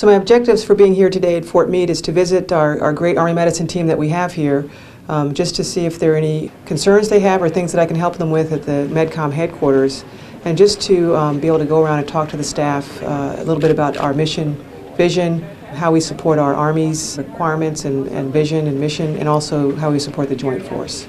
So my objectives for being here today at Fort Meade is to visit our, our great Army medicine team that we have here, um, just to see if there are any concerns they have or things that I can help them with at the MedCom headquarters, and just to um, be able to go around and talk to the staff uh, a little bit about our mission, vision, how we support our Army's requirements and, and vision and mission, and also how we support the Joint Force.